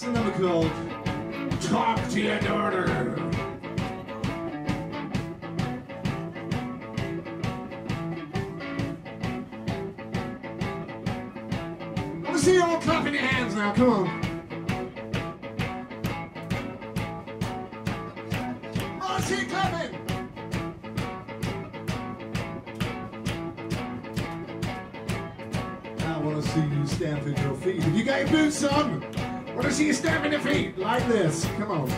It's number called Talk to Your Daughter. I want to see you all clapping your hands now. Come on. I want to see you clapping. I want to see you stamping your feet. If you got your boots on, want to see you stamping your feet like this. Come on.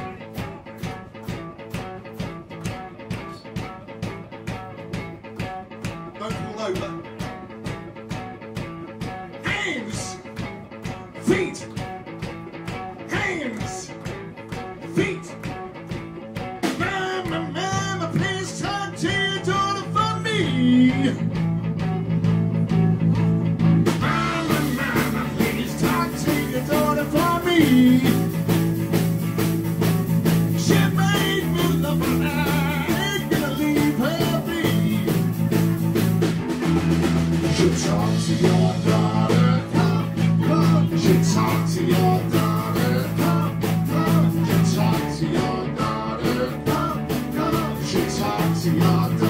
Don't pull over. Hands, feet, hands, feet. Mama, mama, please talk to your daughter for me. She'll talk